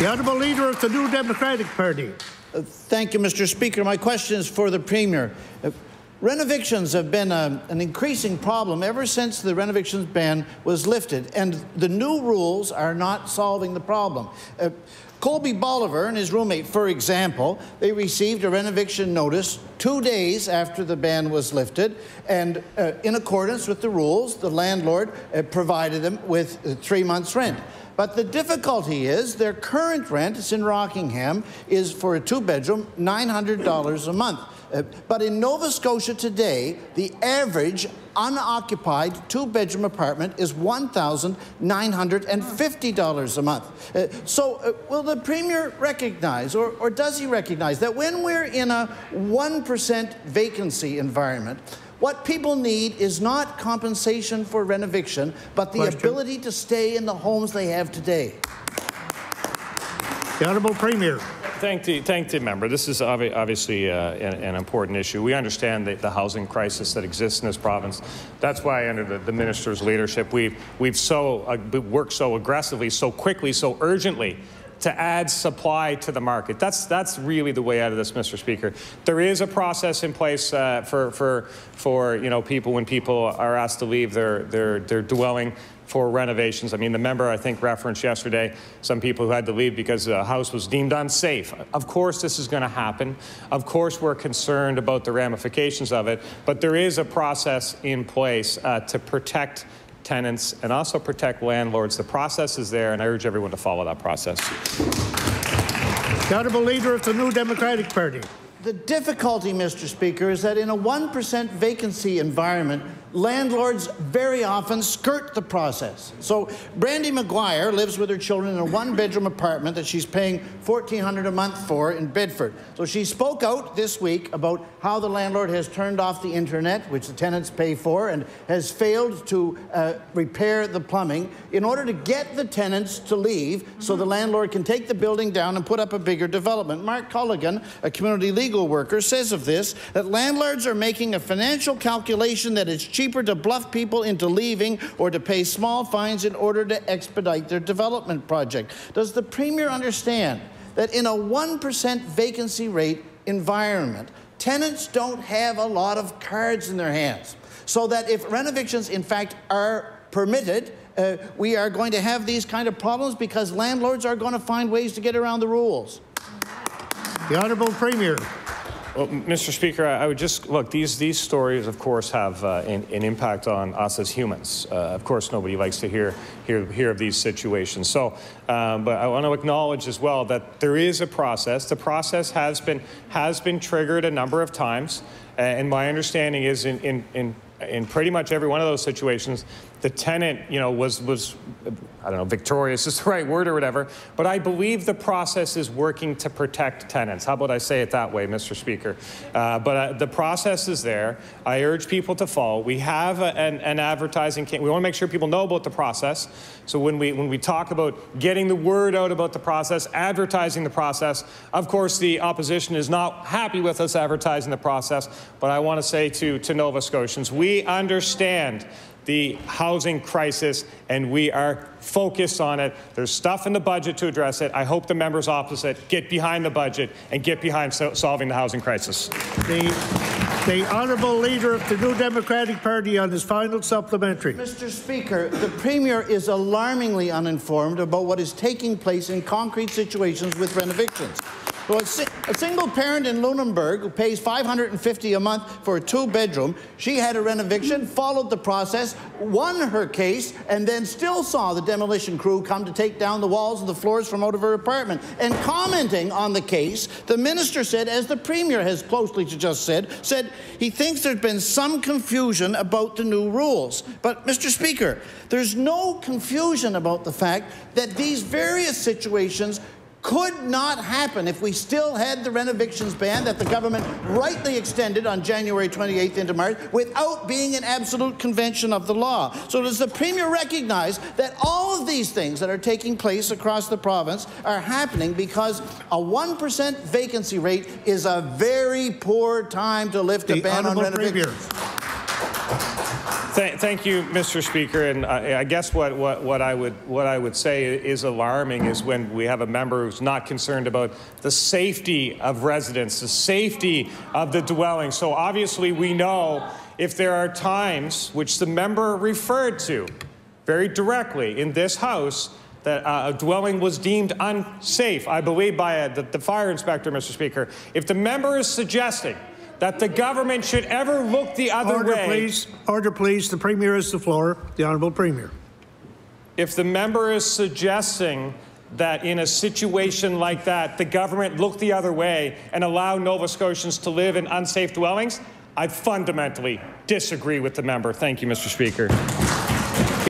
The Honourable Leader of the New Democratic Party. Uh, thank you, Mr. Speaker. My question is for the Premier. Uh, Renovictions have been a, an increasing problem ever since the renovictions ban was lifted, and the new rules are not solving the problem. Uh, Colby Bolivar and his roommate, for example, they received a renoviction notice two days after the ban was lifted, and uh, in accordance with the rules, the landlord uh, provided them with uh, three months' rent. But the difficulty is their current rent, it's in Rockingham, is for a two bedroom, $900 a month. Uh, but in Nova Scotia today, the average unoccupied two bedroom apartment is $1,950 a month. Uh, so, uh, will the Premier recognize, or, or does he recognize, that when we're in a 1% vacancy environment, what people need is not compensation for renoviction, but the Question. ability to stay in the homes they have today. The Honourable Premier. Thank the, thank the member. This is obvi obviously uh, an, an, important issue. We understand the, the, housing crisis that exists in this province. That's why, under the, the minister's leadership, we've, we've so, uh, worked so aggressively, so quickly, so urgently to add supply to the market. That's, that's really the way out of this, Mr. Speaker. There is a process in place uh, for, for, for you know, people when people are asked to leave their, their, their dwelling for renovations. I mean, the member, I think, referenced yesterday some people who had to leave because the house was deemed unsafe. Of course, this is going to happen. Of course, we're concerned about the ramifications of it, but there is a process in place uh, to protect tenants, and also protect landlords. The process is there, and I urge everyone to follow that process. The Honourable Leader of the New Democratic Party. The difficulty, Mr. Speaker, is that in a 1% vacancy environment, landlords very often skirt the process. So Brandy McGuire lives with her children in a one-bedroom apartment that she's paying $1,400 a month for in Bedford. So she spoke out this week about how the landlord has turned off the internet, which the tenants pay for, and has failed to uh, repair the plumbing in order to get the tenants to leave mm -hmm. so the landlord can take the building down and put up a bigger development. Mark Culligan, a community legal worker, says of this that landlords are making a financial calculation that it's cheap cheaper to bluff people into leaving or to pay small fines in order to expedite their development project. Does the Premier understand that in a 1% vacancy rate environment, tenants don't have a lot of cards in their hands? So that if renovictions, in fact, are permitted, uh, we are going to have these kind of problems because landlords are going to find ways to get around the rules. The Honourable Premier. Well, Mr. Speaker, I would just look. These these stories, of course, have uh, an, an, impact on us as humans. Uh, of course, nobody likes to hear hear hear of these situations. So, um, but I want to acknowledge as well that there is a process. The process has been has been triggered a number of times, and my understanding is in in, in in pretty much every one of those situations, the tenant, you know, was was I don't know, victorious is the right word or whatever, but I believe the process is working to protect tenants. How about I say it that way, Mr. Speaker? Uh, but uh, the process is there. I urge people to follow. We have a, an, an, advertising campaign. We want to make sure people know about the process. So when we when we talk about getting the word out about the process, advertising the process, of course the opposition is not happy with us advertising the process. But I want to say to to Nova Scotians, we understand the housing crisis, and we are focused on it. There's stuff in the budget to address it. I hope the members opposite get behind the budget and get behind so solving the housing crisis. The, the Honourable Leader of the New Democratic Party on his final supplementary. Mr. Speaker, the Premier is alarmingly uninformed about what is taking place in concrete situations with renovictions. Well, a, si a, single parent in Lunenburg who pays 550 a month for a two-bedroom, she had a renoviction, followed the process, won her case, and then still saw the demolition crew come to take down the walls and the floors from out of her apartment. And commenting on the case, the minister said, as the premier has closely just said, said he thinks there's been some confusion about the new rules. But, Mr. Speaker, there's no confusion about the fact that these various situations could not happen if we still had the renovictions ban that the government rightly extended on January 28th into March without being an absolute convention of the law. So does the Premier recognize that all of these things that are taking place across the province are happening because a 1% vacancy rate is a very poor time to lift the a ban on renovictions? Premier. Th- thank you, Mr. Speaker. And I, I guess what, what, what, I would, what I would say is alarming is when we have a member who's not concerned about the safety of residents, the safety of the dwelling. So obviously, we know if there are times which the member referred to very directly in this House that uh, a dwelling was deemed unsafe, I believe, by a, the, the fire inspector, Mr. Speaker. If the member is suggesting that the government should ever look the other Order, way. please. Order, please. The Premier has the floor. The Honourable Premier. If the member is suggesting that in a situation like that, the government look the other way and allow Nova Scotians to live in unsafe dwellings, I fundamentally disagree with the member. Thank you, Mr. Speaker.